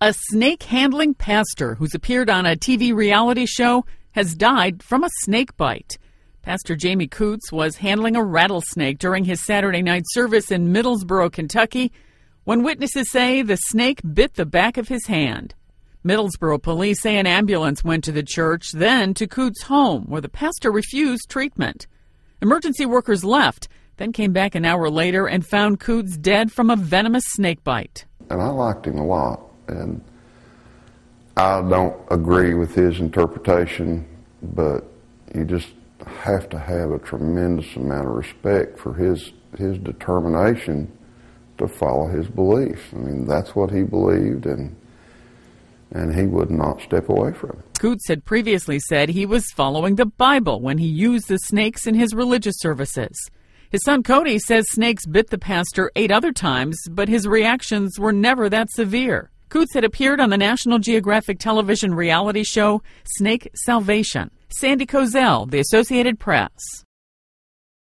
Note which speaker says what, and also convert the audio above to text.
Speaker 1: A snake handling pastor who's appeared on a TV reality show has died from a snake bite. Pastor Jamie Coots was handling a rattlesnake during his Saturday night service in Middlesboro, Kentucky, when witnesses say the snake bit the back of his hand. Middlesboro police say an ambulance went to the church, then to Coots' home, where the pastor refused treatment. Emergency workers left, then came back an hour later and found Coots dead from a venomous snake bite.
Speaker 2: And I liked him a lot and I don't agree with his interpretation, but you just have to have a tremendous amount of respect for his his determination to follow his beliefs. I mean, that's what he believed, and and he would not step away from it.
Speaker 1: Coots had previously said he was following the Bible when he used the snakes in his religious services. His son Cody says snakes bit the pastor eight other times, but his reactions were never that severe. Coots had appeared on the National Geographic television reality show Snake Salvation. Sandy Kozel, The Associated Press.